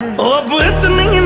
अब इतनी